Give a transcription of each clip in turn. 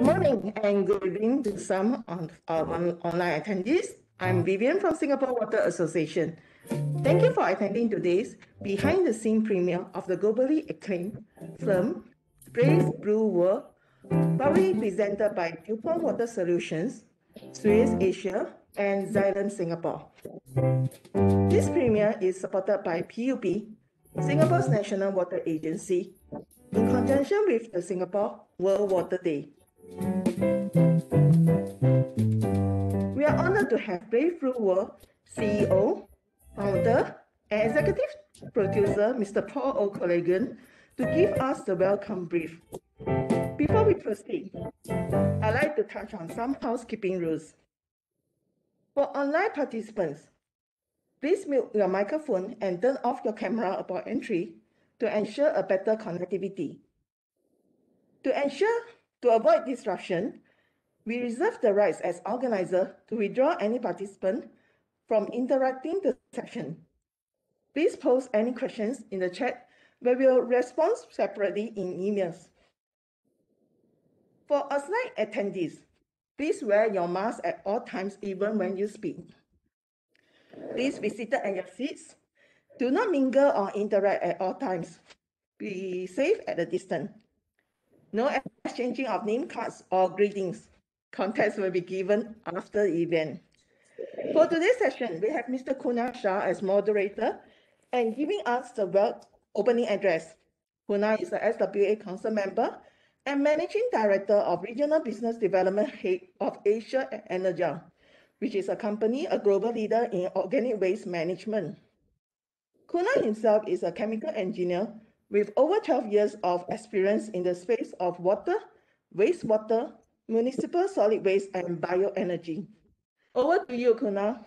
Good morning and good evening to some on, uh, on, online attendees. I'm Vivian from Singapore Water Association. Thank you for attending today's behind the scene premiere of the globally acclaimed film Brave Blue World, proudly presented by DuPont Water Solutions, Suez Asia, and Xylem Singapore. This premiere is supported by PUB, Singapore's National Water Agency, in conjunction with the Singapore World Water Day. We are honored to have Blue World CEO, founder, and executive producer, Mr. Paul O'Callaghan, to give us the welcome brief. Before we proceed, I'd like to touch on some housekeeping rules. For online participants, please mute your microphone and turn off your camera upon entry to ensure a better connectivity. To ensure to avoid disruption, we reserve the rights as organizer to withdraw any participant from interrupting the session. Please post any questions in the chat where we'll respond separately in emails. For online attendees, please wear your mask at all times, even when you speak. Please be seated at your seats. Do not mingle or interact at all times. Be safe at a distance. No exchanging of name cards or greetings. Context will be given after the event. For today's session, we have Mr. Kunal Shah as moderator and giving us the world's opening address. Kunal is a SWA Council member and Managing Director of Regional Business Development Head of Asia Anaergia, which is a company, a global leader in organic waste management. Kunal himself is a chemical engineer with over 12 years of experience in the space of water, wastewater, municipal solid waste, and bioenergy. Over to you, Kunal.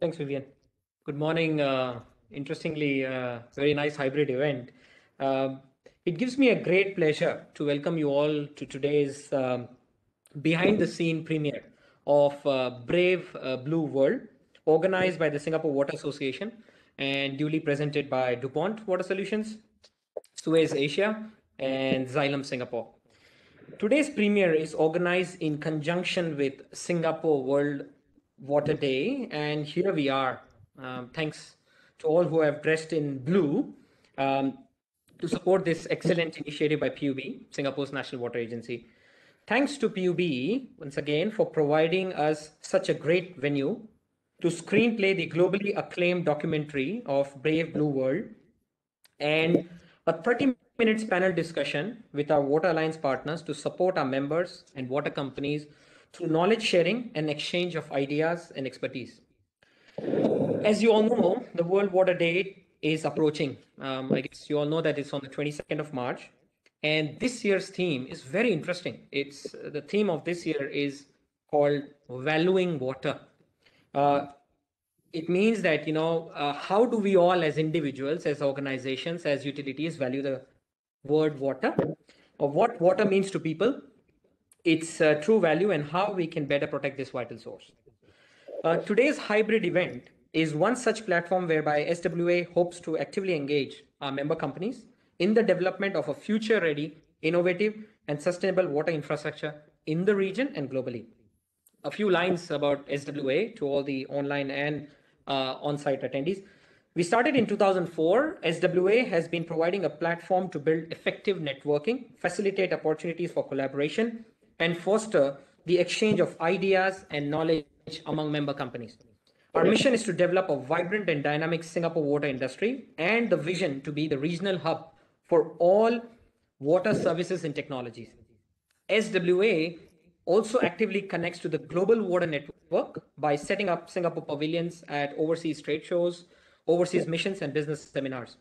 Thanks, Vivian. Good morning. Uh, interestingly, uh, very nice hybrid event. Um, it gives me a great pleasure to welcome you all to today's um, behind the scene premiere of uh, Brave uh, Blue World, organized by the Singapore Water Association and duly presented by DuPont Water Solutions, Suez Asia, and Xylem Singapore. Today's premiere is organized in conjunction with Singapore World Water Day, and here we are. Um, thanks to all who have dressed in blue um, to support this excellent initiative by PUB, Singapore's National Water Agency. Thanks to PUB once again for providing us such a great venue to screenplay the globally acclaimed documentary of Brave Blue World and a 30 minutes panel discussion with our Water Alliance partners to support our members and water companies through knowledge sharing and exchange of ideas and expertise. As you all know, the World Water Day is approaching. Um, I guess you all know that it's on the 22nd of March. And this year's theme is very interesting. It's the theme of this year is called valuing water. Uh, it means that you know uh, how do we all as individuals as organizations as utilities value the word water or what water means to people its uh, true value and how we can better protect this vital source. Uh, today's hybrid event is one such platform whereby SWA hopes to actively engage our member companies in the development of a future ready, innovative, and sustainable water infrastructure in the region and globally. A few lines about SWA to all the online and uh, on site attendees. We started in 2004. SWA has been providing a platform to build effective networking, facilitate opportunities for collaboration, and foster the exchange of ideas and knowledge among member companies. Our mission is to develop a vibrant and dynamic Singapore water industry and the vision to be the regional hub for all water services and technologies. SWA also actively connects to the global water network by setting up Singapore pavilions at overseas trade shows, overseas missions, and business seminars.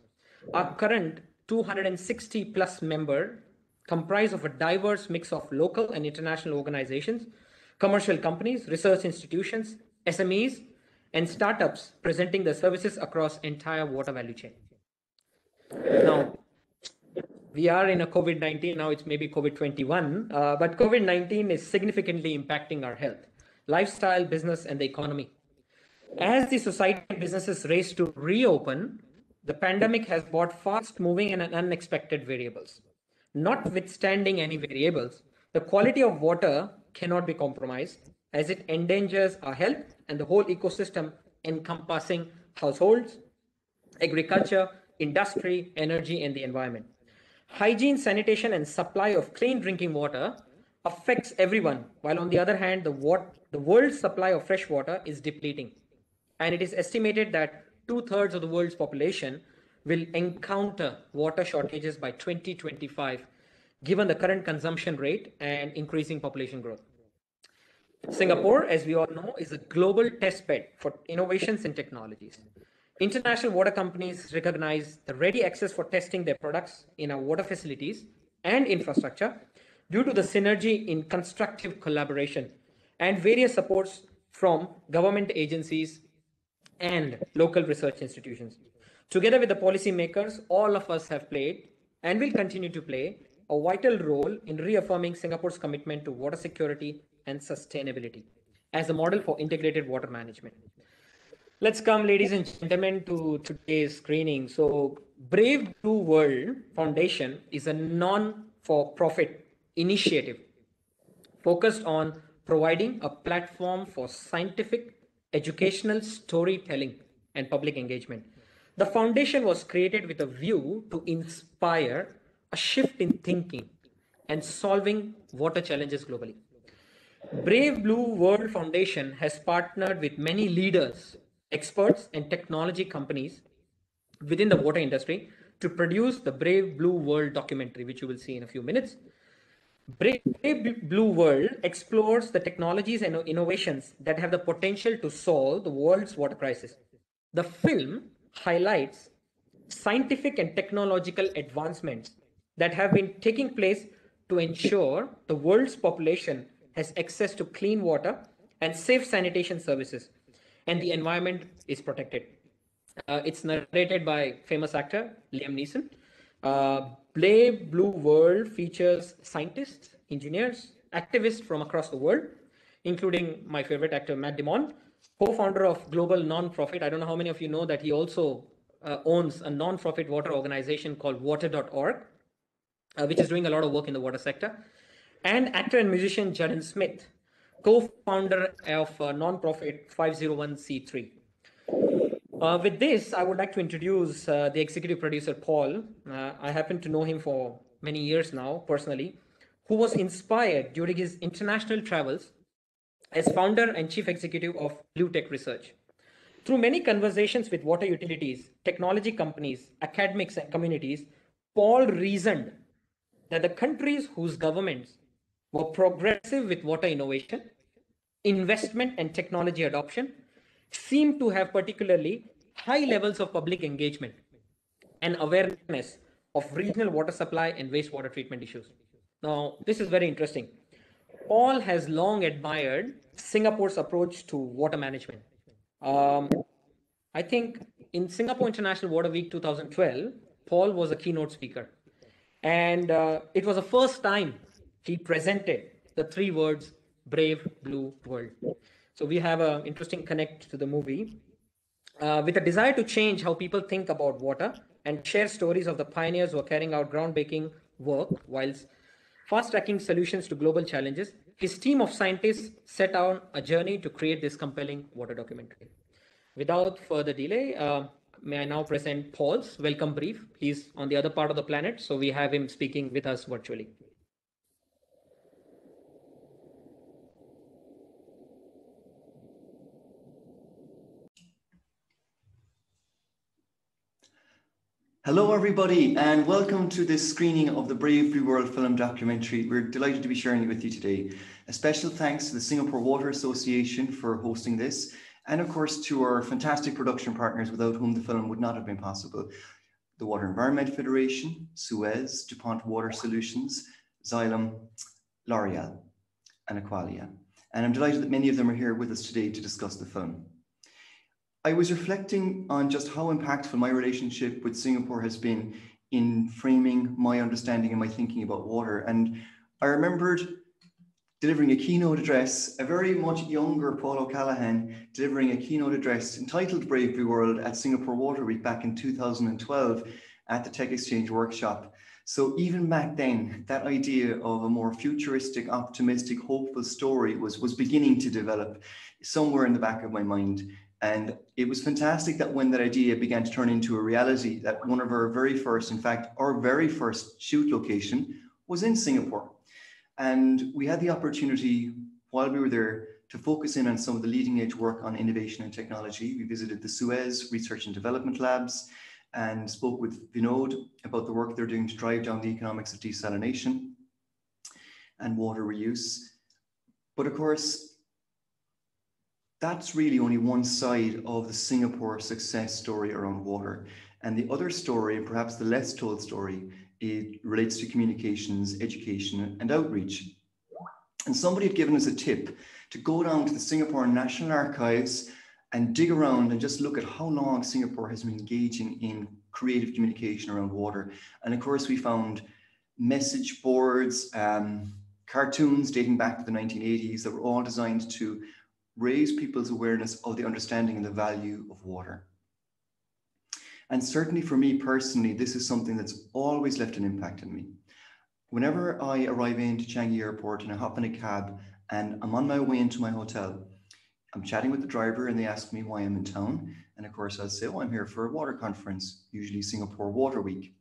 Our current 260 plus member comprise of a diverse mix of local and international organizations, commercial companies, research institutions, SMEs, and startups presenting their services across entire water value chain. Now, we are in a COVID-19 now. It's maybe COVID-21, uh, but COVID-19 is significantly impacting our health, lifestyle, business, and the economy. As the society and businesses race to reopen, the pandemic has brought fast moving and unexpected variables. Notwithstanding any variables, the quality of water cannot be compromised as it endangers our health and the whole ecosystem encompassing households, agriculture, industry, energy, and the environment. Hygiene, sanitation, and supply of clean drinking water affects everyone, while on the other hand, the, wat- the world's supply of fresh water is depleting. And it is estimated that two thirds of the world's population will encounter water shortages by 2025, given the current consumption rate and increasing population growth. Singapore, as we all know, is a global testbed for innovations and technologies. International water companies recognize the ready access for testing their products in our water facilities and infrastructure due to the synergy in constructive collaboration and various supports from government agencies and local research institutions. Together with the policymakers, all of us have played and will continue to play a vital role in reaffirming Singapore's commitment to water security and sustainability as a model for integrated water management. Let's come, ladies and gentlemen, to today's screening. So, Brave Blue World Foundation is a non for profit initiative focused on providing a platform for scientific, educational storytelling, and public engagement. The foundation was created with a view to inspire a shift in thinking and solving water challenges globally. Brave Blue World Foundation has partnered with many leaders, experts, and technology companies within the water industry to produce the Brave Blue World documentary, which you will see in a few minutes. Brave Blue World explores the technologies and innovations that have the potential to solve the world's water crisis. The film highlights scientific and technological advancements that have been taking place to ensure the world's population has access to clean water and safe sanitation services, and the environment is protected. Uh, it's narrated by famous actor Liam Neeson. Uh, Brave Blue World features scientists, engineers, activists from across the world, including my favorite actor Matt Damon, co-founder of global non-profit. I don't know how many of you know that he also uh, owns a non-profit water organization called Water.org, uh, which is doing a lot of work in the water sector and actor and musician Jaden Smith, co-founder of uh, non-profit 501c3. Uh, with this, I would like to introduce uh, the executive producer, Paul. Uh, I happen to know him for many years now, personally, who was inspired during his international travels as founder and chief executive of BlueTech Research. Through many conversations with water utilities, technology companies, academics, and communities, Paul reasoned that the countries whose governments were progressive with water innovation, investment and technology adoption, seem to have particularly high levels of public engagement and awareness of regional water supply and wastewater treatment issues. Now, this is very interesting. Paul has long admired Singapore's approach to water management. Um, I think in Singapore International Water Week 2012, Paul was a keynote speaker. And uh, it was the first time he presented the three words brave blue world. So we have an interesting connect to the movie uh, with a desire to change how people think about water and share stories of the pioneers who are carrying out groundbreaking work whilst fast tracking solutions to global challenges. His team of scientists set out a journey to create this compelling water documentary. Without further delay uh, may i now present paul's welcome brief. He's on the other part of the planet so we have him speaking with us virtually Hello, everybody, and welcome to this screening of the Brave Blue World film documentary. We're delighted to be sharing it with you today. A special thanks to the Singapore Water Association for hosting this, and of course to our fantastic production partners without whom the film would not have been possible. The Water Environment Federation, Suez, DuPont Water Solutions, Xylem, L'Oreal, and Aqualia. And I'm delighted that many of them are here with us today to discuss the film. I was reflecting on just how impactful my relationship with Singapore has been in framing my understanding and my thinking about water. And I remembered delivering a keynote address, a very much younger Paul O'Callaghan delivering a keynote address entitled Brave Blue World at Singapore Water Week back in 2012 at the Tech Exchange workshop. So even back then, that idea of a more futuristic, optimistic, hopeful story was, was beginning to develop somewhere in the back of my mind. And it was fantastic that when that idea began to turn into a reality, that one of our very first, in fact, our very first shoot location was in Singapore. And we had the opportunity while we were there to focus in on some of the leading edge work on innovation and technology. We visited the Suez Research and Development Labs and spoke with Vinod about the work they're doing to drive down the economics of desalination and water reuse. But of course, that's really only one side of the Singapore success story around water. And the other story, and perhaps the less told story, it relates to communications, education, and outreach. And somebody had given us a tip to go down to the Singapore National Archives and dig around and just look at how long Singapore has been engaging in creative communication around water. And of course, we found message boards, um, cartoons dating back to the 1980s that were all designed to raise people's awareness of the understanding and the value of water. And certainly for me personally, this is something that's always left an impact on me. Whenever I arrive into Changi Airport and I hop in a cab and I'm on my way into my hotel, I'm chatting with the driver and they ask me why I'm in town. And of course, I'll say, oh, I'm here for a water conference, usually Singapore Water Week.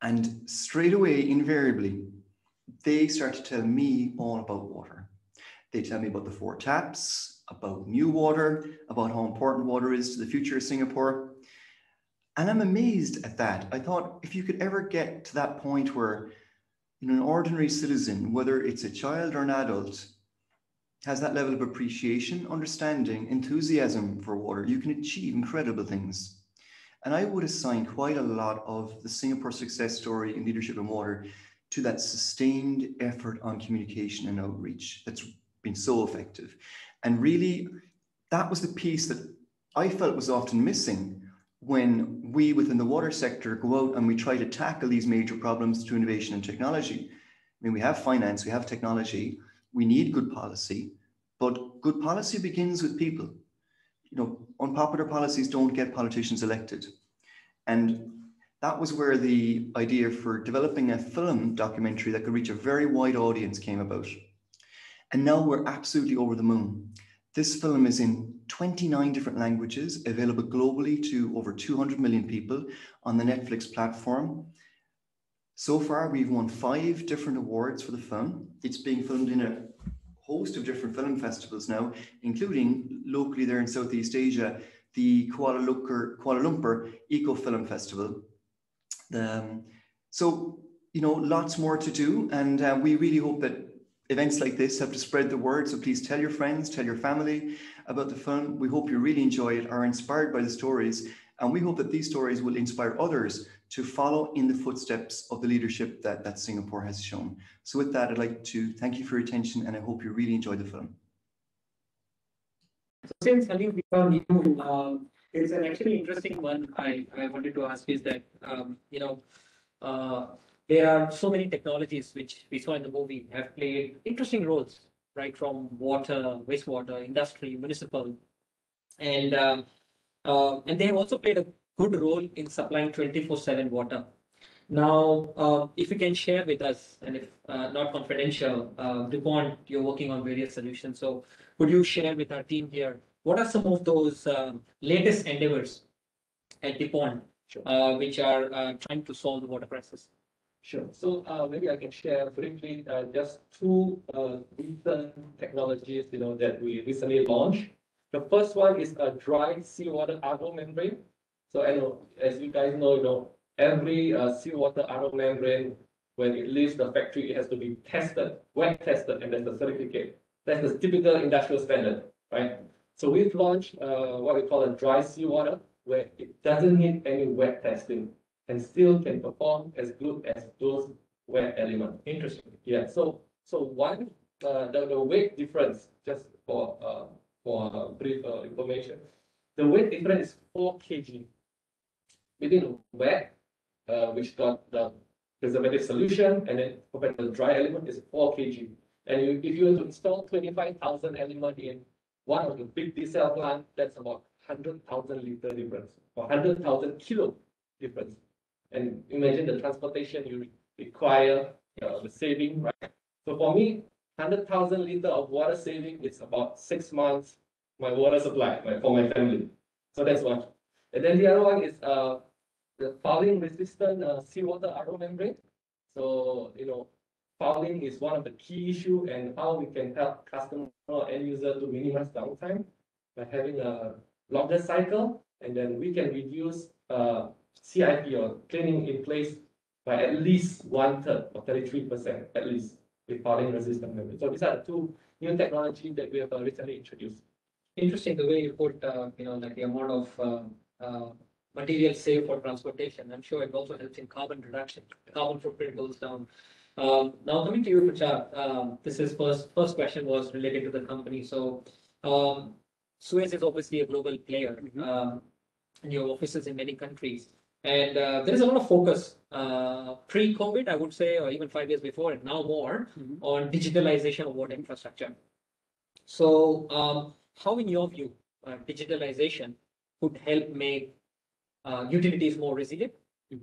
And straight away, invariably, they start to tell me all about water. They tell me about the four taps, about NEWater, about how important water is to the future of Singapore. And I'm amazed at that. I thought if you could ever get to that point where you know, an ordinary citizen, whether it's a child or an adult, has that level of appreciation, understanding, enthusiasm for water, you can achieve incredible things. And I would assign quite a lot of the Singapore success story in leadership and water to that sustained effort on communication and outreach that's been so effective. And really, that was the piece that I felt was often missing when we within the water sector go out and we try to tackle these major problems through innovation and technology. I mean, we have finance, we have technology, we need good policy, but good policy begins with people. You know, unpopular policies don't get politicians elected. And that was where the idea for developing a film documentary that could reach a very wide audience came about. And now we're absolutely over the moon. This film is in 29 different languages, available globally to over 200 million people on the Netflix platform. So far, we've won five different awards for the film. It's being filmed in a host of different film festivals now, including locally there in Southeast Asia, the Kuala Lumpur, Kuala Lumpur Eco Film Festival. Um, so, you know, lots more to do. And uh, we really hope that events like this help to spread the word. So please tell your friends, tell your family about the film. We hope you really enjoy it, are inspired by the stories, and we hope that these stories will inspire others to follow in the footsteps of the leadership that, that Singapore has shown. So with that, I'd like to thank you for your attention and I hope you really enjoy the film. So since Halim, you, um, it's an actually interesting one I, I wanted to ask is that, um, you know, uh, there are so many technologies which we saw in the movie have played interesting roles, right? From water, wastewater, industry, municipal, and um, uh, and they have also played a good role in supplying 24/7 water. Now, uh, if you can share with us, and if uh, not confidential, uh, DuPont, you're working on various solutions. So, could you share with our team here what are some of those um, latest endeavors at DuPont, sure. Uh, which are uh, trying to solve the water crisis? Sure. So uh, maybe I can share briefly uh, just two uh, recent technologies you know that we recently launched. The first one is a dry seawater RO membrane. So I know, as you guys know, you know every uh, seawater RO membrane when it leaves the factory, it has to be tested, wet tested, and there's a certificate. That's the typical industrial standard, right? So we've launched uh, what we call a dry seawater, where it doesn't need any wet testing and still can perform as good as those wet elements. Interesting. Yeah. So so one uh, the, the weight difference just for uh, for uh, brief uh, information, the weight difference is four kg between wet, uh, which got the preservative solution, and then compared to the dry element is four kg. And you- if you were to install twenty-five thousand element in one of the big desal plant, that's about hundred thousand liter difference, or hundred thousand kilo difference. And imagine the transportation you require, uh, the saving, right? So for me, hundred thousand liter of water saving is about six months, my water supply, my, for my family. So that's one. And then the other one is, uh, the fouling resistant, uh, seawater RO membrane. So, you know, fouling is one of the key issue and how we can help customer or end user to minimize downtime by having a longer cycle, and then we can reduce, uh, CIP or cleaning in place by at least one third or thirty-three percent at least with fouling resistant membrane. So these are the two new technology that we have uh, recently introduced. Interesting the way you put, uh, you know, like the amount of, uh, uh, material saved for transportation. I'm sure it also helps in carbon reduction. Carbon footprint goes down. Um, now coming to you, Farchard, um, this is first, first question was related to the company. So, um, Suez is obviously a global player, um, and you have offices in many countries. And, uh, there is a lot of focus, uh, pre-COVID, I would say, or even five years before, and now more on digitalization of water infrastructure. So, um, how in your view, uh, digitalization could help make uh, utilities more resilient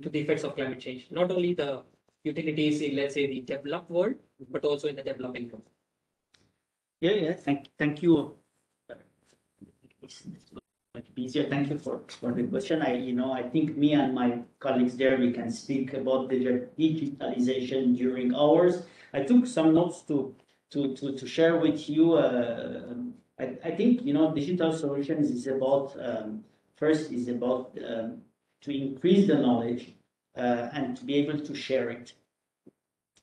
to the effects of climate change? Not only the utilities in, let's say, the developed world, but also in the developing world. Yeah, yeah, thank, thank you. Much. Thank you for, for the question. I, you know, I think me and my colleagues there, we can speak about digitalization during hours. I took some notes to, to, to, to share with you. Uh, I, I think, you know, digital solutions is about, um, first is about, um, to increase the knowledge, uh, and to be able to share it.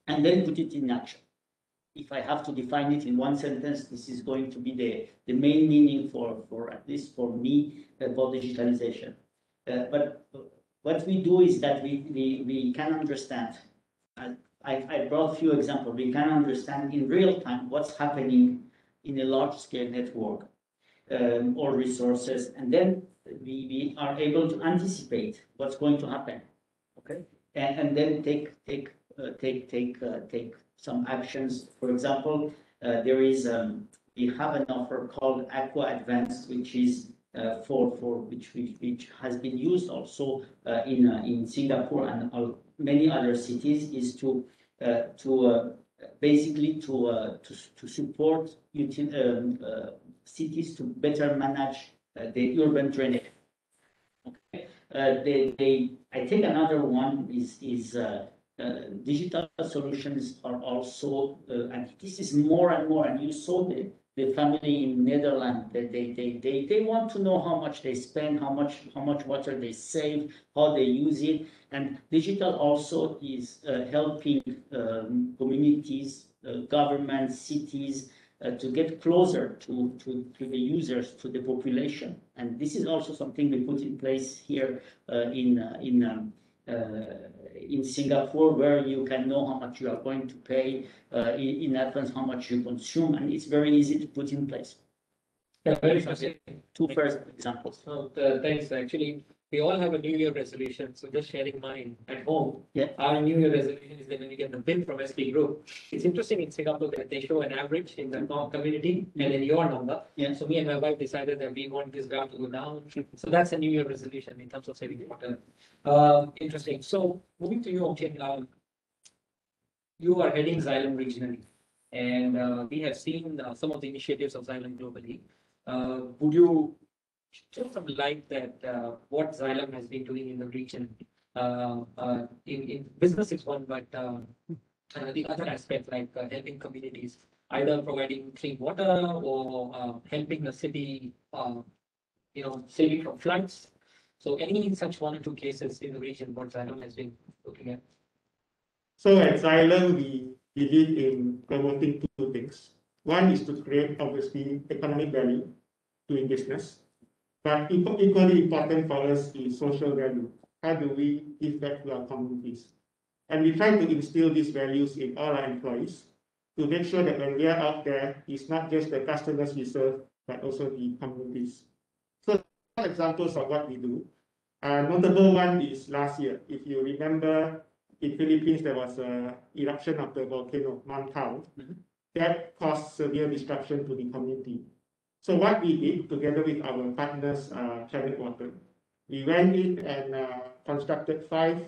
And then put it in action if I have to define it in one sentence, this is going to be the, the main meaning for, for at least for me about digitalization. Uh, but what we do is that we, we, we can understand. I, I I brought a few examples. We can understand in real time what's happening in a large scale network um, or resources, and then we, we are able to anticipate what's going to happen. Okay, and, and then take take uh, take take uh, take some actions. For example, uh, there is, um, we have an offer called AQUADVANCED, which is uh, for, for which, which, has been used also uh, in, uh, in Singapore and many other cities is to, uh, to uh, basically to, to, to support um, cities to better manage the urban drainage. Okay, they, they, I think another one is, is digital solutions are also, uh, and this is more and more, and you saw the, the family in Netherlands, they, they, they, they, they want to know how much they spend, how much, how much water they save, how they use it. And digital also is uh, helping um, communities, uh, governments, cities, uh, to get closer to, to, to the users, to the population. And this is also something we put in place here uh, in, uh, in um, uh, in Singapore, where you can know how much you are going to pay uh, in, in advance, how much you consume, and it's very easy to put in place. Very fascinating. Two first examples. So, uh, thanks. Actually, we all have a New Year resolution. So just sharing mine at home. Yeah. Our New Year resolution is that when we get the bill from SP Group, it's interesting in Singapore that they show an average in the community and then your number. Yeah. So me and my wife decided that we want this graph to go down. So that's a New Year resolution in terms of saving water. Um, interesting. So moving to you, Ongchen, um, you are heading Xylem regionally, and uh, we have seen uh, some of the initiatives of Xylem globally. Uh, would you shed some light that uh, what Xylem has been doing in the region? Uh, uh, in, in business is one, but uh, uh, the other aspect like uh, helping communities, either providing clean water or helping the city, uh, you know, saving from floods. So any such one or two cases in the region what Xylem has been looking at? So at Xylem, we believe in promoting two things. One is to create obviously economic value doing business. But equally important for us is social value. How do we give back to our communities? And we try to instill these values in all our employees to make sure that when we are out there, it's not just the customers we serve, but also the communities. So examples of what we do. A notable one is last year. If you remember, in Philippines, there was a eruption of the volcano, Mount Taal. Mhm. that caused severe disruption to the community. So what we did together with our partners, uh, Planet Water, we went in and uh, constructed five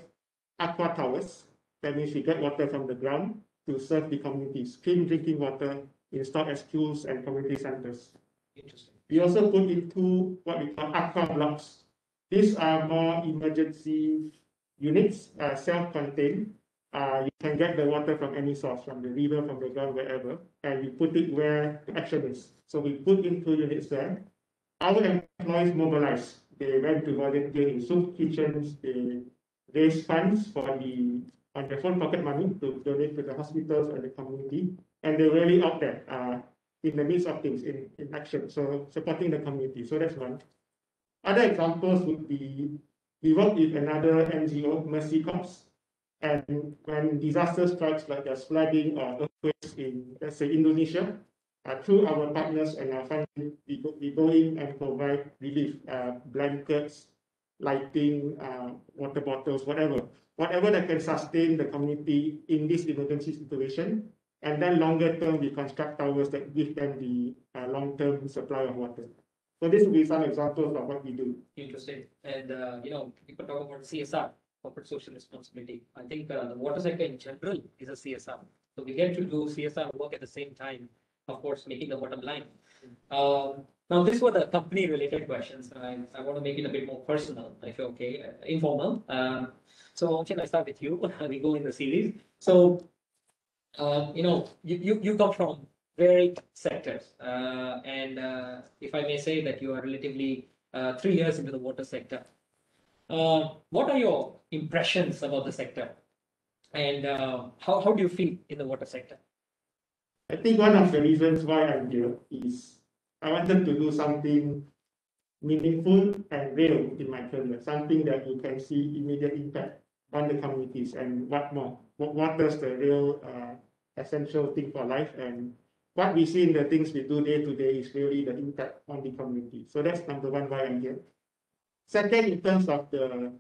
aqua towers. That means we get water from the ground to serve the communities, clean drinking water installed at schools and community centers. Interesting. We also put in two what we call aqua blocks. These are more emergency units, uh, self-contained. Uh, you can get the water from any source, from the river, from the ground, wherever, and we put it where the action is. So we put in two units there. Our employees mobilized. They went to volunteer in soup kitchens. They raised funds for the on their phone pocket money to donate to the hospitals and the community. And they're really out there uh, in the midst of things, in, in action, so supporting the community. So that's one. Other examples would be we work with another NGO, Mercy Corps, and when disaster strikes like there's flooding or earthquakes in, let's say, Indonesia, uh, through our partners and our funding, we go, we go in and provide relief, uh, blankets, lighting, uh, water bottles, whatever, whatever that can sustain the community in this emergency situation. And then longer term, we construct towers that give them the uh, long-term supply of water. So this will be some examples of what we do. Interesting. And, uh, you know, could talk about CSR, corporate social responsibility. I think uh, the water sector in general is a CSR. So we get to do CSR work at the same time, of course, making the bottom line. Um, now, these were the company related questions. I, I want to make it a bit more personal, if you're okay, uh, informal. Um, so, can I start with you. we go in the series. So, uh, you know, you, you, you come from varied sectors. Uh, and uh, if I may say that you are relatively uh, three years into the water sector. Uh, what are your impressions about the sector? And uh, how, how do you feel in the water sector? I think one of the reasons why I'm here is I wanted to do something meaningful and real in my career, something that you can see immediate impact on the communities and what more, what, does the real uh, essential thing for life and what we see in the things we do day to day is really the impact on the community. So that's number one why I'm here. Second, in terms of the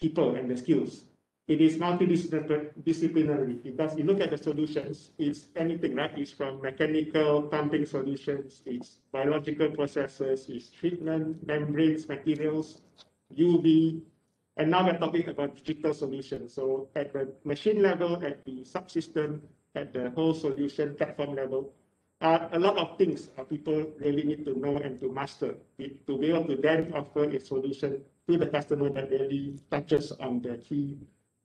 people and the skills, it is multidisciplinary because you look at the solutions, it's anything, right? It's from mechanical pumping solutions, it's biological processes, it's treatment, membranes, materials, UV, and now we're talking about digital solutions. So at the machine level, at the subsystem, at the whole solution platform level, uh, a lot of things uh, people really need to know and to master to be able to then offer a solution to the customer that really touches on the key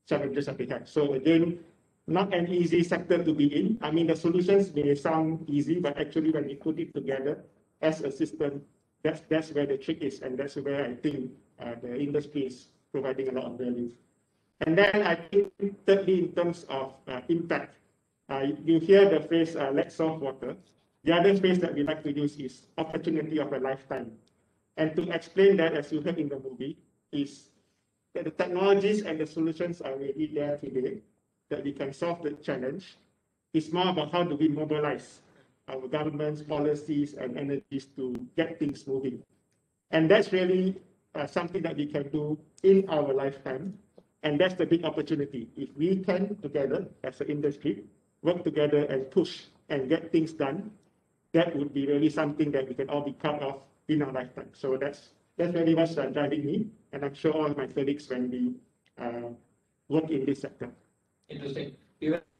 challenges that they have. So again, not an easy sector to be in. I mean, the solutions may sound easy, but actually when we put it together as a system, that's, that's where the trick is. And that's where I think uh, the industry is providing a lot of value. And then I think thirdly, in terms of uh, impact, uh, you hear the phrase uh, let's solve water. The other phrase that we like to use is opportunity of a lifetime. And to explain that, as you heard in the movie, is that the technologies and the solutions are already there today, that we can solve the challenge. It's more about how do we mobilize our governments, policies, and energies to get things moving. And that's really uh, something that we can do in our lifetime. And that's the big opportunity. If we can, together as an industry, work together and push and get things done, that would be really something that we can all be proud of in our lifetime. So that's that's very much uh, driving me, and I'm sure all my colleagues when we uh, work in this sector. Interesting.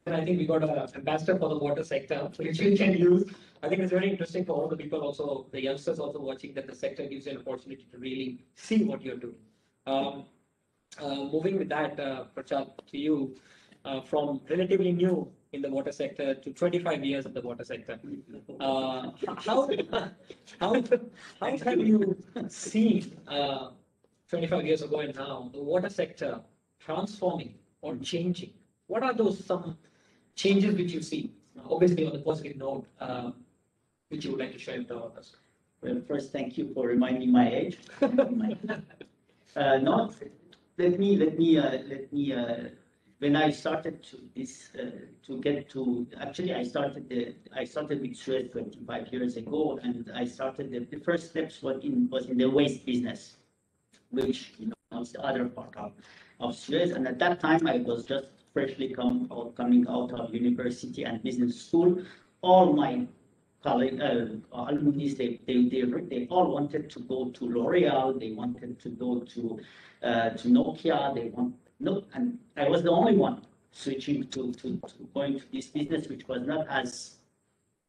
I think we got an ambassador for the water sector, which we can use. I think it's very interesting for all the people also, the youngsters also watching that the sector gives you an opportunity to really see what you're doing. Um, uh, moving with that, uh, to you, uh, from relatively new in the water sector to 25 years in the water sector. Uh, how, how, how have you seen uh, 25 years ago and now the water sector transforming or changing? What are those some changes which you see? Obviously, on the positive note, um, which you would like to share with our us. Well, first, thank you for reminding my age. uh, not, let me, let me, uh, let me, uh, when I started to this, uh, to get to, actually, I started the, I started with Suez 25 years ago, and I started the, the first steps was in, was in the waste business, which, you know, was the other part of, of Suez. And at that time, I was just freshly come out, coming out of university and business school. all my colleagues, uh, alumni, they, they, they, they all wanted to go to L'Oreal, they wanted to go to, uh, to Nokia, they want, no, and I was the only one switching to, to, to going to this business, which was not as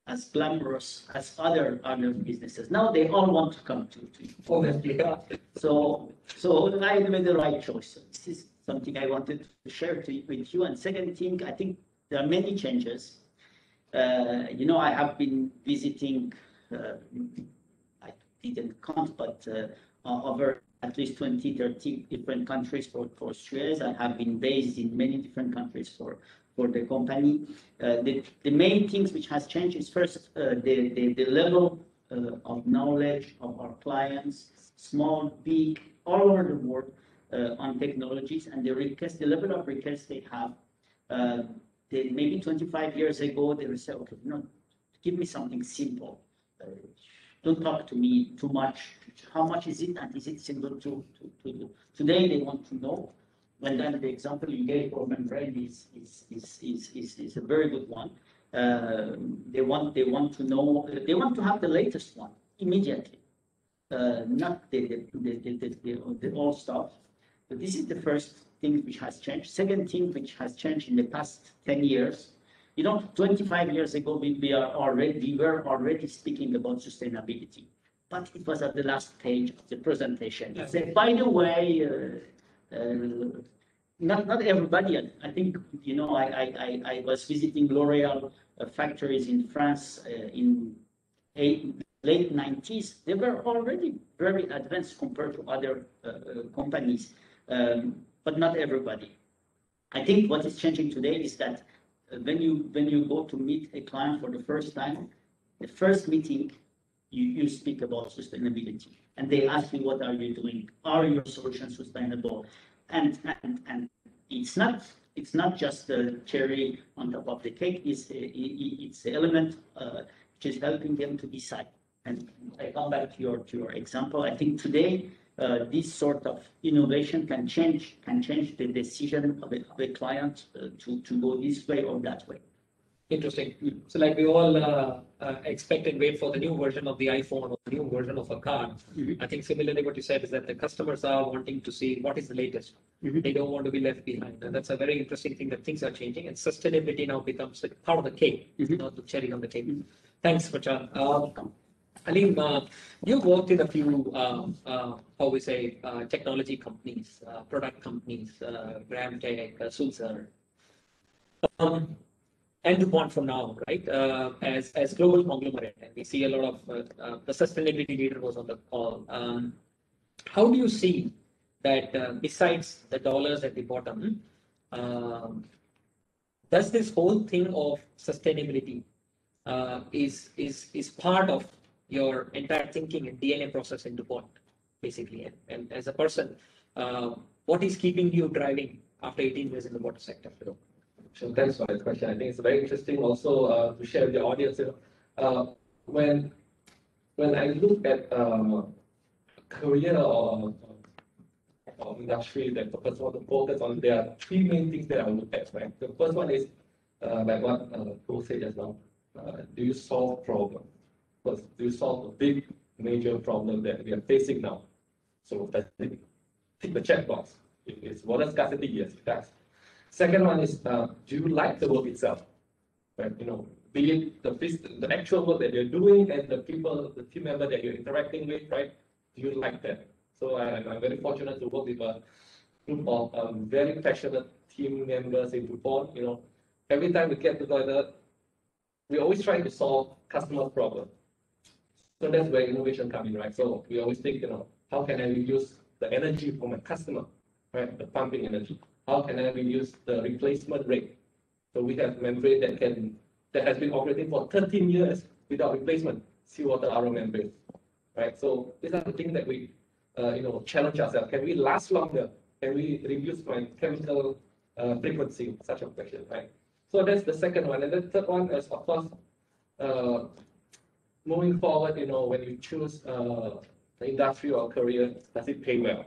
as glamorous as other other businesses. Now they all want to come to, to Obviously, so, so I made the right choice. This is something I wanted to share to, with you. And second thing, I think there are many changes. Uh, you know, I have been visiting, uh, I didn't count, but uh, over at least 20, 30 different countries for, for Suez. I have been based in many different countries for, for the company. Uh, the, the main things which has changed is first uh, the, the, the level uh, of knowledge of our clients, small, big, all over the world uh, on technologies and the request, the level of requests they have. Uh, they, maybe 25 years ago, they would say, okay, no, give me something simple. Don't talk to me too much. How much is it and is it simple to, to, to do? Today, they want to know. And then the example you gave for membrane is, is, is, is, is, is a very good one. Uh, they want they want to know they want to have the latest one immediately, uh, not the, the, the, the, the, the old stuff. But this is the first thing which has changed. Second thing which has changed in the past 10 years, you know, 25 years ago, we, we are already, we were already speaking about sustainability, but it was at the last page of the presentation. It said, by the way, uh, uh, not, not everybody, I- think, you know, I, I, I, I was visiting L'Oreal uh, factories in France uh, in eight, late nineties. They were already very advanced compared to other uh, uh, companies, um, but not everybody. I think what is changing today is that when you, when you go to meet a client for the first time, the first meeting, you, you speak about sustainability. And they ask you, what are you doing? Are your solutions sustainable? And, and, and it's not, it's not just the cherry on top of the cake, it's, a- it's the element, uh, which is helping them to decide. And I come back to your, to your example, I think today, uh, this sort of innovation can change, can change the decision of a, of a client uh, to, to go this way or that way. Interesting. So like we all uh, uh, expect and wait for the new version of the iPhone or the new version of a car. Mhm. I think similarly what you said is that the customers are wanting to see what is the latest. Mhm. They don't want to be left behind. And that's a very interesting thing that things are changing and sustainability now becomes like part of the cake, Mhm. not the cherry on the cake. Thanks, Farchard. Uh, Halim, uh, you've worked in a few, um, uh, how we say, uh, technology companies, uh, product companies, uh, GrahamTek, uh, Sulzer. Um, and DuPont from now, right? Uh, as as global conglomerate, and we see a lot of uh, uh, the sustainability leader was on the call. Um, how do you see that uh, besides the dollars at the bottom, um, does this whole thing of sustainability uh, is is is part of your entire thinking and DNA process in DuPont, basically? And, and as a person, uh, what is keeping you driving after 18 years in the water sector? So thanks for that question. I think it's very interesting also uh, to share with the audience. You know, uh, when when I look at uh, career or, or industry that the person want to focus on, there are three main things that I look at. Right. The first one is uh, like what uh, Paul said just now. Uh, do you solve problem? Do you solve a big major problem that we are facing now? So that's. Tick the checkbox. If it's water scarcity, yes, it does. Second one is, uh, do you like the work itself? Right, you know, be it the, the actual work that you're doing and the people, the team member that you're interacting with, right? Do you like that? So I, I'm very fortunate to work with a group of um, very passionate team members in DuPont, you know. Every time we get together, we always try to solve customer problem. So that's where innovation comes in, right? So we always think, you know, how can I reduce the energy for my customer, right? The pumping energy. How can I reduce the replacement rate? So we have membrane that can, that has been operating for 13 years without replacement, seawater RO membrane, right? So these are the things that we, uh, you know, challenge ourselves. Can we last longer? Can we reduce my chemical uh, frequency? Such a question, right? So that's the second one. And the third one is, of course, uh, moving forward, you know, when you choose uh, the industry or career, does it pay well?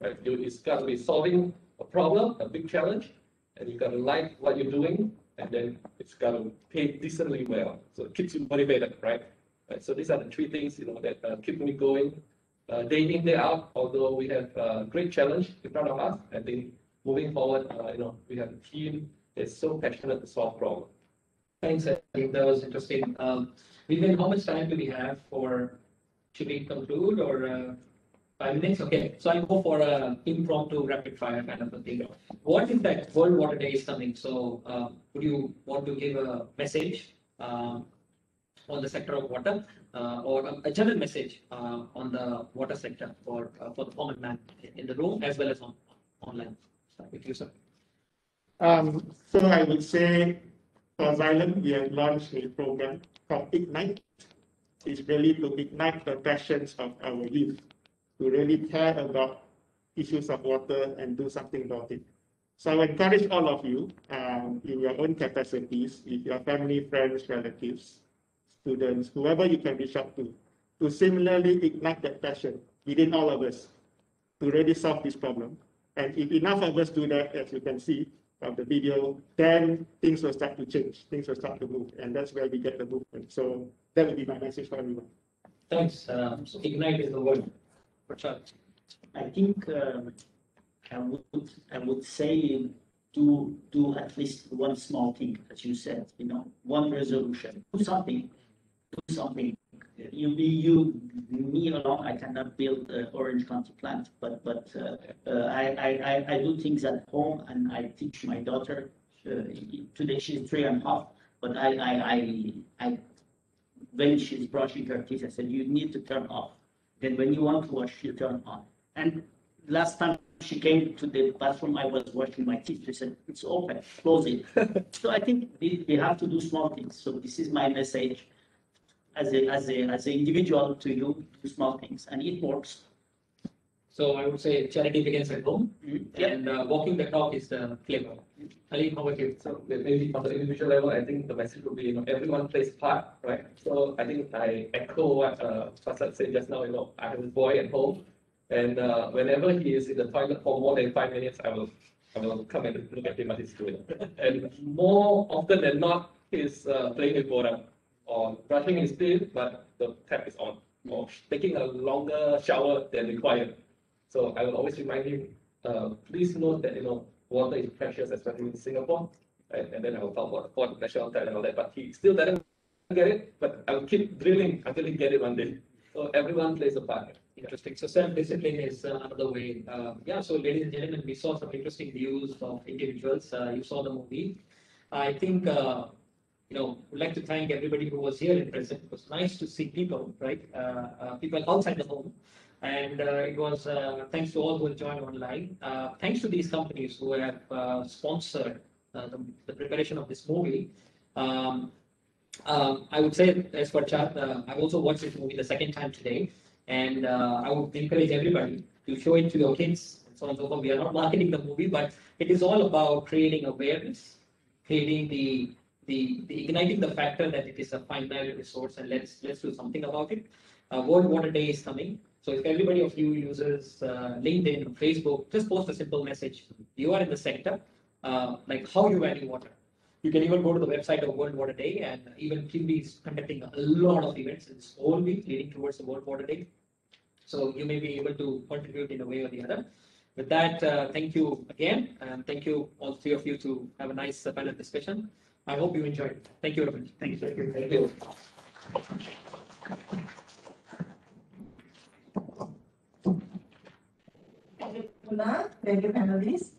Right? You, it's got to be solving a problem, a big challenge, and you got to like what you're doing, and then it's got to pay decently well. So it keeps you motivated, right? Right, so these are the three things, you know, that uh, keep me going, uh, day in, day out. Although we have a great challenge in front of us, I think moving forward, uh, you know, we have a team that's so passionate to solve problems. Thanks, I think that was interesting. Um, Vivian, how much time do we have for, should we conclude or, uh, five minutes? Okay, so I'll go for a impromptu rapid fire kind of a thing. What is that World Water Day is coming? So, uh, would you want to give a message, um, on the sector of water, uh, or a- a general message, uh, on the water sector for, uh, for the common man in the room as well as on, online? Start with you, sir. Um, so I would say for Xylem, we have launched a program called Ignite. It's really to ignite the passions of our youth, to really care about issues of water and do something about it. So I encourage all of you, um, in your own capacities, with your family, friends, relatives, students, whoever you can reach out to, to similarly ignite that passion within all of us to really solve this problem. And if enough of us do that, as you can see from the video, then things will start to change, things will start to move, and that's where we get the movement. So that would be my message for everyone. Thanks, um, so ignite is the word. Prashant. I think um, I would I would say do do at least one small thing, as you said, you know, one resolution, do something, do something. You be you me alone, I cannot build an Orange County plant, but but uh, uh, I, I I I do things at home and I teach my daughter. Uh, today she's three and a half, but I I I I when she's brushing her teeth, I said you need to turn off. Then when you want to wash, you turn on. And last time she came to the bathroom, I was washing my teeth. She said, it's open, close it. so I think we, we have to do small things. So this is my message as a, as a, as an individual to you, do small things, and it works. So I would say charity begins at home Yeah. and uh, walking the talk is the flavor. Halim, how about you? So maybe on the individual level, I think the message would be, you know, everyone plays part, right? So I think I echo what uh, Farchard said just now, you know, I have a boy at home. And uh, whenever he is in the toilet for more than five minutes, I will, I will come and look at him what he's doing. And more often than not, he's uh, playing with water or brushing his teeth, but the tap is on, or taking a longer shower than required. So I will always remind him, uh, please note that, you know, water is precious, especially in Singapore. Right? And then I will talk about the Four National Taps and all that, but he still doesn't get it, but I will keep drilling until he get it one day. So everyone plays a part. Interesting. So self-discipline is uh, another way. Uh, yeah, so ladies and gentlemen, we saw some interesting views of individuals. Uh, you saw the movie. I think, uh, you know, would like to thank everybody who was here in present. It was nice to see people, right? Uh, uh, people outside the home. And uh, it was uh, thanks to all who joined online. Uh, thanks to these companies who have uh, sponsored the, the preparation of this movie. Um, um, I would say, as for chat, I've also watched this movie the second time today, and I would encourage everybody to show it to your kids and so on and so forth. We are not marketing the movie, but it is all about creating awareness, creating the the, the igniting the factor that it is a finite resource, and let's let's do something about it. Uh, World Water Day is coming, so if everybody of you uses uh, LinkedIn, Facebook, just post a simple message. You are in the sector, uh, like how you value water. You can even go to the website of World Water Day, and even PUB is conducting a lot of events It's whole week leading towards the World Water Day. So you may be able to contribute in a way or the other. With that, uh, thank you again, and thank you all three of you to have a nice uh, panel discussion. I hope you enjoyed. it. Thank you very much. Thank you. Thank you. Thank you, Puna. Thank you, panelists.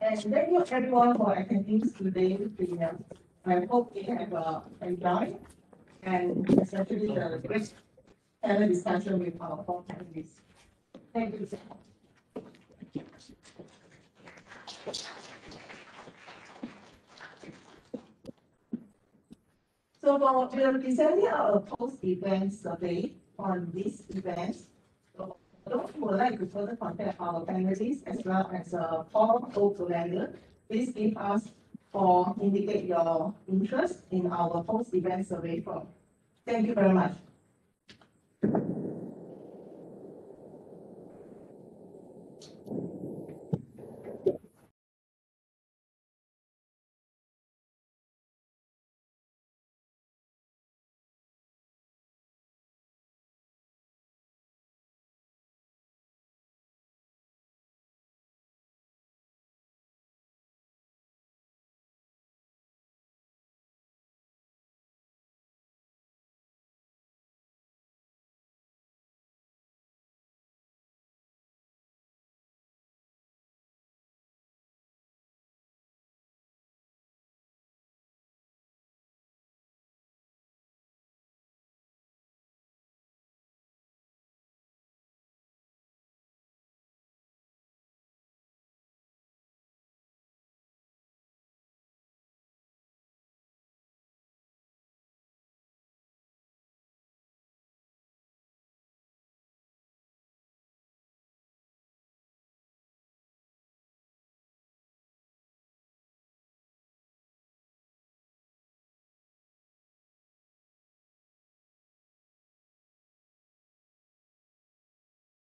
And thank you everyone for attending today's webinar. I hope you have uh, enjoyed and especially the great panel discussion with our four panelists. Thank you. So much. So for, we will be sending out a post-event survey on this event. So those who would like to further contact our panelists as well as uh, Paul O'Callaghan, please give us or indicate your interest in our post-event survey form. Thank you very much.